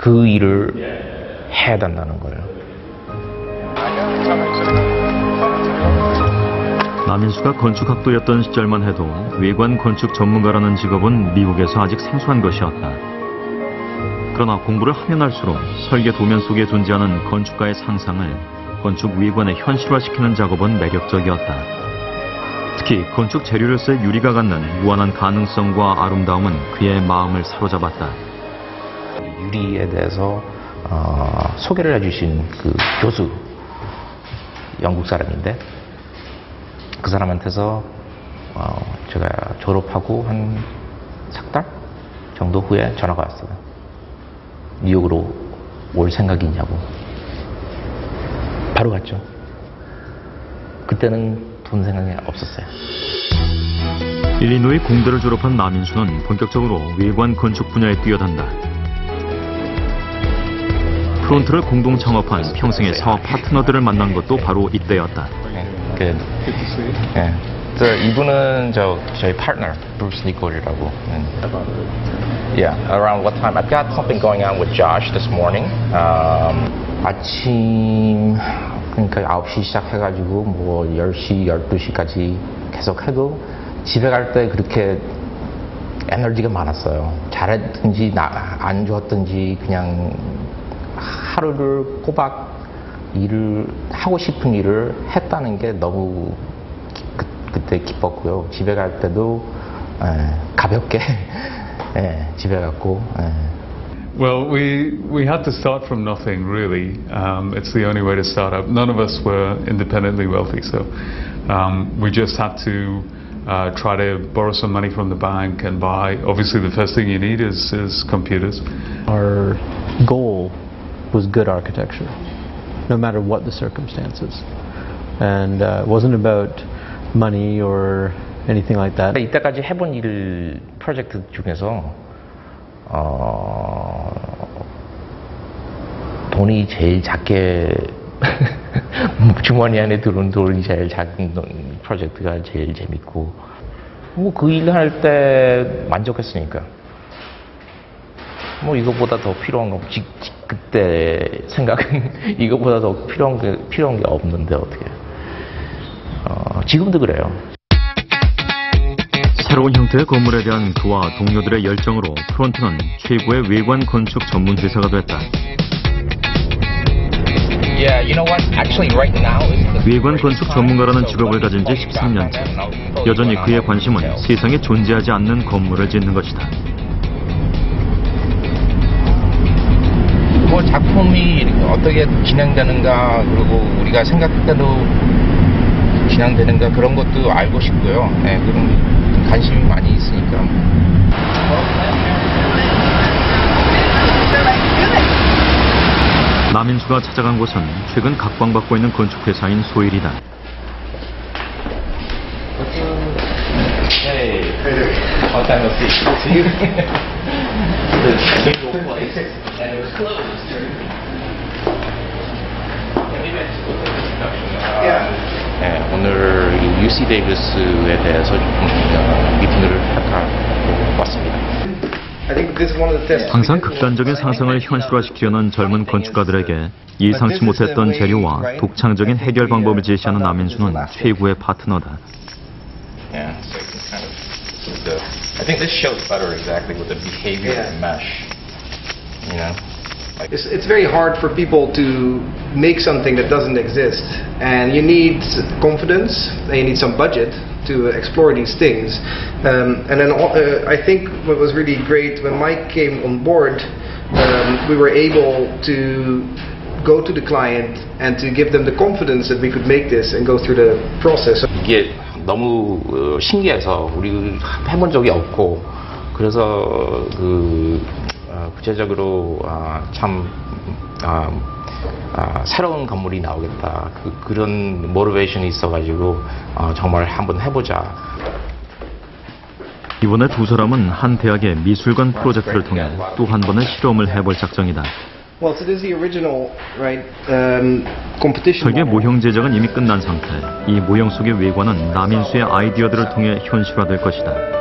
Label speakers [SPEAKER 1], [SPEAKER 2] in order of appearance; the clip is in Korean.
[SPEAKER 1] 그 일을 해야 된다는 거예요.
[SPEAKER 2] 남인수가 건축학도였던 시절만 해도 외관 건축 전문가라는 직업은 미국에서 아직 생소한 것이었다. 그러나 공부를 하면 할수록 설계 도면 속에 존재하는 건축가의 상상을 건축 외관에 현실화시키는 작업은 매력적이었다. 특히 건축 재료로서의 유리가 갖는 무한한 가능성과 아름다움은 그의 마음을 사로잡았다.
[SPEAKER 1] 유리에 대해서 어, 소개를 해주신 그 교수 영국 사람인데 그 사람한테서 어, 제가 졸업하고 한 석 달 정도 후에 전화가 왔어요. 뉴욕으로 올 생각이 있냐고. 바로 갔죠. 그때는 돈 생각이 없었어요.
[SPEAKER 2] 일리노이 공대를 졸업한 남인수는 본격적으로 외관 건축 분야에 뛰어든다. Front를 공동 창업한 평생의 사업 파트너들을 만난 것도 바로 이때였다.
[SPEAKER 1] 그, 예. 저 이분은 저 저희 파트너 브루스 니콜이라고. Yeah, around what time? I've got something going on with Josh this morning. Um, 아침 그러니까 9시 시작해가지고 뭐 10시, 12시까지 계속 해도 집에 갈 때 그렇게 에너지가 많았어요. 잘했든지 나, 안 좋았든지 그냥 하루를 꼬박 일을 하고 싶은 일을 했다는 게 너무 기- 그, 그때 기뻤고요. 집에 갈 때도 에, 가볍게 예, 집에 갔고 예.
[SPEAKER 3] Well, we we had to start from nothing, really. Um, it's the only way to start up. None of us were independently wealthy, so um, we just had to uh, try to borrow some money from the bank and buy. Obviously, the first thing you need is is computers.
[SPEAKER 4] Our goal was good architecture, no matter what the circumstances. And uh, it wasn't about money or anything like that.
[SPEAKER 1] 이때까지 해본 일 프로젝트 중에서 어, 돈이 제일 작게 주머니 안에 들어온 돈이 제일 작은 돈- 프로젝트가 제일 재밌고 뭐 그 일 할 때 만족했으니까 뭐 이거보다 더 필요한 거 지- 지- 그때 생각은 이거보다 더 필요한 게 필요한 게 없는데 어떻게 어, 지금도 그래요.
[SPEAKER 2] 새로운 형태의 건물에 대한 그와 동료들의 열정으로 프론트는 최고의 외관 건축 전문 회사가 됐다.
[SPEAKER 1] Yeah, you know what? Actually, right now is the
[SPEAKER 2] 외관 건축 전문가라는 직업을 가진 지 13년째. 여전히 그의 관심은 세상에 존재하지 않는 건물을 짓는 것이다.
[SPEAKER 1] 뭐 작품이 어떻게 진행되는가 그리고 우리가 생각대로 진행되는가 그런 것도 알고 싶고요. 네, 그런 관심이 많이 있으니까.
[SPEAKER 2] 남인수가 찾아간 곳은 최근 각광받고 있는 건축회사인 소일이다.
[SPEAKER 1] Long time no see. See you. The single place, and it was closed. 네, 오늘 이 UC 데이비스에 대해서 좀 어, 미팅을 할까 왔습니다.
[SPEAKER 2] 항상 극단적인 상상을 현실화시키려는 젊은 건축가들에게 예상치 못했던 재료와 독창적인 해결 방법을 제시하는 남인수는 최고의 파트너다.
[SPEAKER 1] Yeah, so you can kind of see the. I think this shows better exactly what the behavior of the
[SPEAKER 5] Yeah.
[SPEAKER 1] mesh. You know, like
[SPEAKER 5] It's, it's very hard for people to make something that doesn't exist. And you need confidence, and you need some budget to explore these things. Um, and then uh, I think what was really great when Mike came on board, um, we were able to go to the client and to give them the confidence that we could make this and go through the process.
[SPEAKER 1] 이게 너무 어, 신기해서 우리 해본 적이 없고 그래서 그 어, 구체적으로 아, 참 아, 아, 새로운 건물이 나오겠다 그, 그런 모티베이션이 있어가지고 어, 정말 한번 해보자.
[SPEAKER 2] 이번에 두 사람은 한 대학의 미술관 프로젝트를 통해 또 한 번의 실험을 해볼 작정이다.
[SPEAKER 5] Well, so this is the original, right, um.
[SPEAKER 2] 설계
[SPEAKER 5] model.
[SPEAKER 2] 모형 제작은 이미 끝난 상태. 이 모형 속의 외관은 남인수의 아이디어들을 통해 현실화될 것이다.